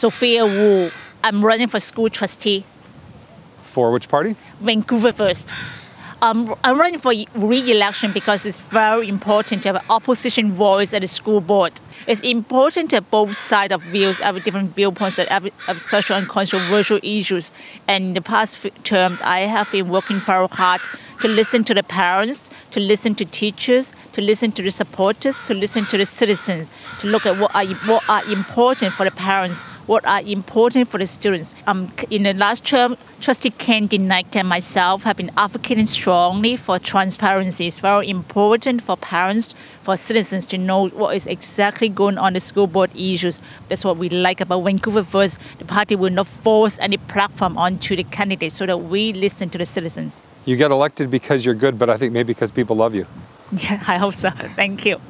Sophia Woo. I'm running for school trustee, For which party? Vancouver First. Um, I'm running for re-election because it's very important to have an opposition voice at the school board. It's important that both sides of views have different viewpoints, especially on controversial issues. And in the past few terms, I have been working very hard to listen to the parents, to listen to teachers, to listen to the supporters, to listen to the citizens, to look at what are what are important for the parents, what are important for the students. Um, in the last term, Trustee Ken Denike and myself have been advocating strongly for transparency. It's very important for parents, for citizens to know what is exactly going on the school board issues. That's what we like about Vancouver First. The party will not force any platform onto the candidates so that we listen to the citizens. You get elected because you're good, but I think maybe because people love you. Yeah, I hope so. Thank you.